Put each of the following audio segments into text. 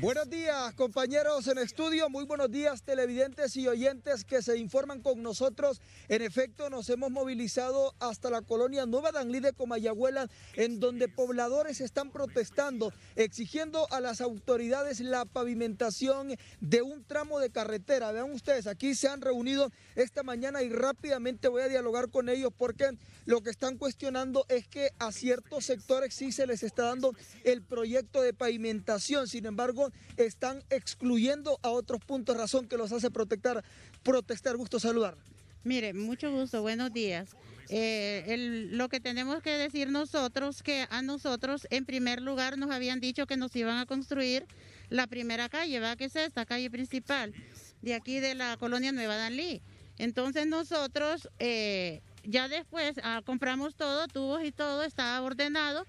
Buenos días, compañeros en estudio. Muy buenos días, televidentes y oyentes que se informan con nosotros. En efecto, nos hemos movilizado hasta la colonia Nueva Danlí de Comayagüela, en donde pobladores están protestando, exigiendo a las autoridades la pavimentación de un tramo de carretera. Vean ustedes, aquí se han reunido esta mañana y rápidamente voy a dialogar con ellos porque lo que están cuestionando es que a ciertos sectores sí se les está dando el proyecto de pavimentación. Sin embargo, están excluyendo a otros puntos, razón que los hace protestar. Protestar, gusto saludar. Mire, mucho gusto, buenos días. Eh, lo que tenemos que decir nosotros, que a nosotros en primer lugar nos habían dicho que nos iban a construir la primera calle, ¿va? Que es esta calle principal, de aquí de la colonia Nueva Danlí. Entonces nosotros eh, ya después ah, compramos todo, tubos y todo, estaba ordenado,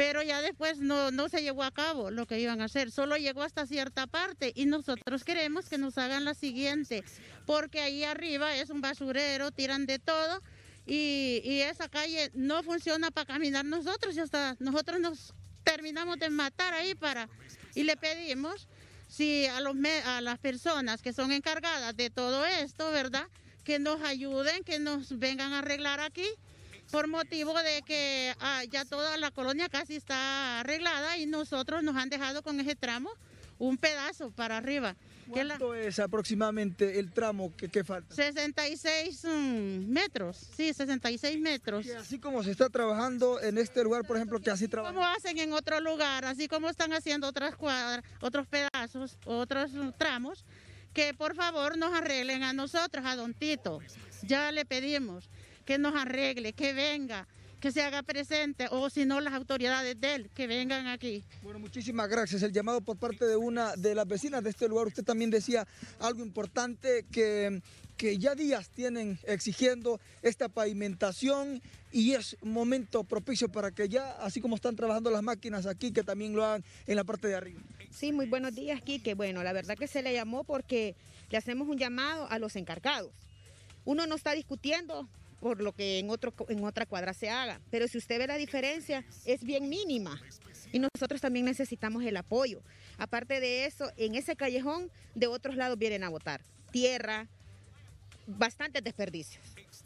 pero ya después no, no se llevó a cabo lo que iban a hacer, solo llegó hasta cierta parte y nosotros queremos que nos hagan la siguiente, porque ahí arriba es un basurero, tiran de todo y, y esa calle no funciona para caminar nosotros, ya está, nosotros nos terminamos de matar ahí para y le pedimos si a, los, a las personas que son encargadas de todo esto, ¿verdad? Que nos ayuden, que nos vengan a arreglar aquí por motivo de que ah, ya toda la colonia casi está arreglada y nosotros nos han dejado con ese tramo un pedazo para arriba. ¿Cuánto es aproximadamente el tramo que, falta? 66 mm, metros, sí, 66 metros. Y así como se está trabajando en este lugar, por ejemplo, que así trabajan. Como hacen en otro lugar, así como están haciendo otras cuadras, otros pedazos, otros tramos, que por favor nos arreglen a nosotros, a Don Tito. Ya le pedimos que nos arregle, que venga, que se haga presente, o si no las autoridades de él, que vengan aquí. Bueno, muchísimas gracias. El llamado por parte de una de las vecinas de este lugar, usted también decía algo importante que que ya días tienen exigiendo esta pavimentación y es momento propicio para que ya, así como están trabajando las máquinas aquí, que también lo hagan en la parte de arriba. Sí, muy buenos días, Quique. Bueno, la verdad que se le llamó porque le hacemos un llamado a los encargados. Uno no está discutiendo por lo que en, otro, en otra cuadra se haga. Pero si usted ve la diferencia, es bien mínima. Y nosotros también necesitamos el apoyo. Aparte de eso, en ese callejón de otros lados vienen a votar. Tierra, bastantes desperdicios.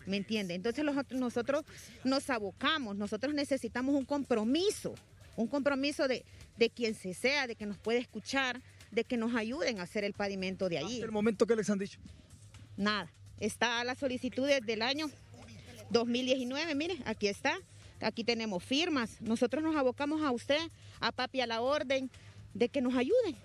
¿Me entiende? Entonces nosotros nos abocamos, nosotros necesitamos un compromiso, un compromiso de, de quien se sea, de que nos puede escuchar, de que nos ayuden a hacer el pavimento de ahí. ¿Hasta el momento que les han dicho? Nada. Está la solicitud desde el año 2019, mire, aquí está. Aquí tenemos firmas. Nosotros nos abocamos a usted, a papi, a la orden de que nos ayuden.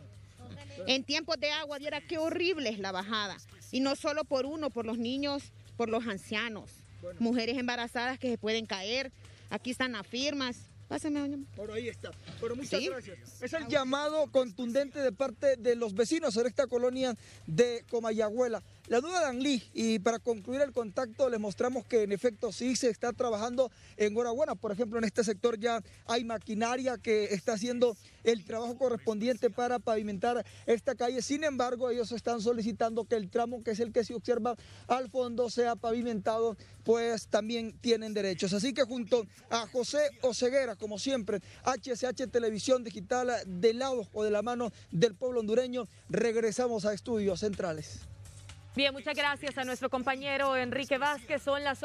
En tiempos de agua, viera qué horrible es la bajada. Y no solo por uno, por los niños, por los ancianos, mujeres embarazadas que se pueden caer. Aquí están las firmas. Pásame, doña. Por ahí está. Pero muchas gracias. Es el llamado contundente de parte de los vecinos de esta colonia de Comayagüela. La duda de Anlí, y para concluir el contacto les mostramos que en efecto sí se está trabajando en hora buena. Por ejemplo, en este sector ya hay maquinaria que está haciendo el trabajo correspondiente para pavimentar esta calle. Sin embargo, ellos están solicitando que el tramo, que es el que se observa al fondo, sea pavimentado, pues también tienen derechos. Así que junto a José Oceguera, como siempre, HSH Televisión Digital, del lado o de la mano del pueblo hondureño, regresamos a estudios centrales. Bien, muchas gracias a nuestro compañero Enrique Vázquez. Son las